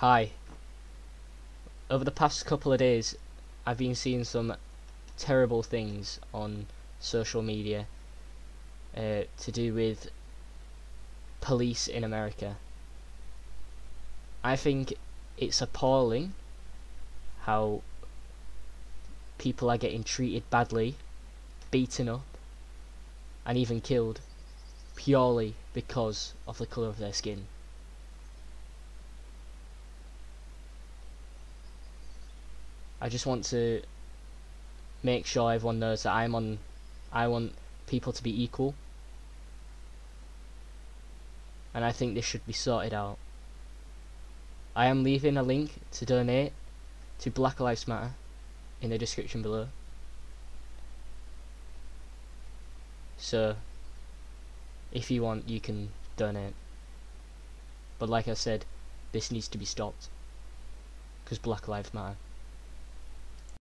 Hi. Over the past couple of days, I've been seeing some terrible things on social media uh, to do with police in America. I think it's appalling how people are getting treated badly, beaten up, and even killed purely because of the colour of their skin. I just want to make sure everyone knows that I'm on I want people to be equal and I think this should be sorted out. I am leaving a link to donate to Black Lives Matter in the description below. So if you want you can donate. But like I said, this needs to be stopped because Black Lives Matter.